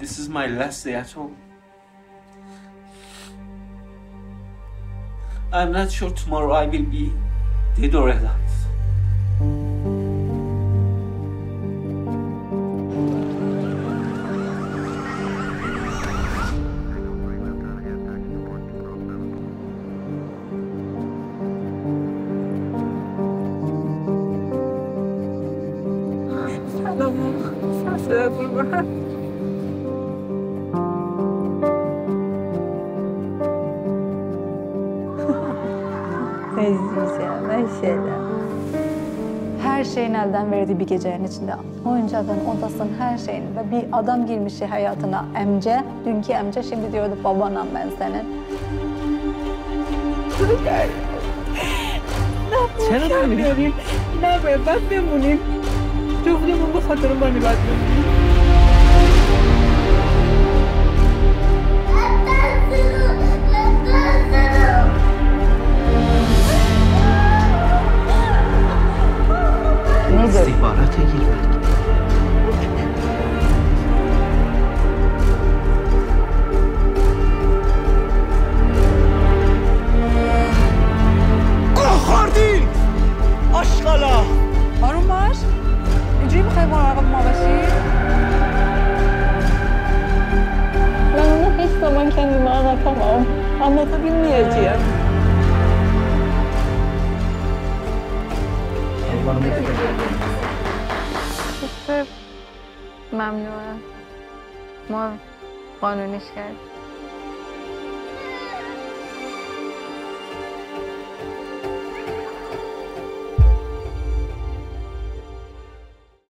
This is my last day at home. I'm not sure tomorrow I will be dead or alive. Meclis ya, ben. Her şeyin elden verdiği bir gecenin içinde. Oyuncağın, odasının, her şeyin. Ve bir adam girmişti şey hayatına. Emce, dünkü emce şimdi diyordu babanam ben senin. Sen adam mı? Ne yapayım? Ben memnunum. Çok memnun bu fotoğrafı bana bakıyorum. استخبارات گیرمک خوردی آشغالا آروم باش. اینجوری می‌خوای مراقب ما باشی؟ من اونو هیچ zaman kendime anlatamam. Anlatabilmeyeceğim. ممنوعه ما قانونیش کردیم.